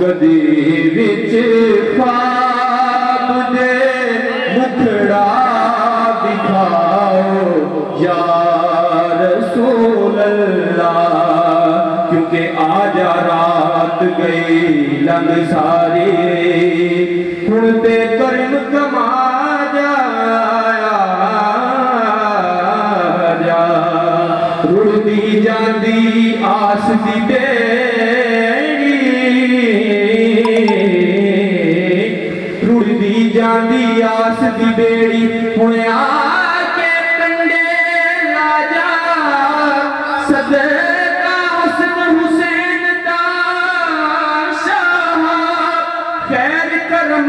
गदी विच दे मुखड़ा दिखाओ, या रसूल अल्लाह क्योंकि आजा रात गई लंग सारी। हुण ते करम कमा जा। रुड़दी जांदी आस दी आस दी बेड़ी हुण आके कंडे ला जा सदका हसन हुसैन दा शाह खैर करम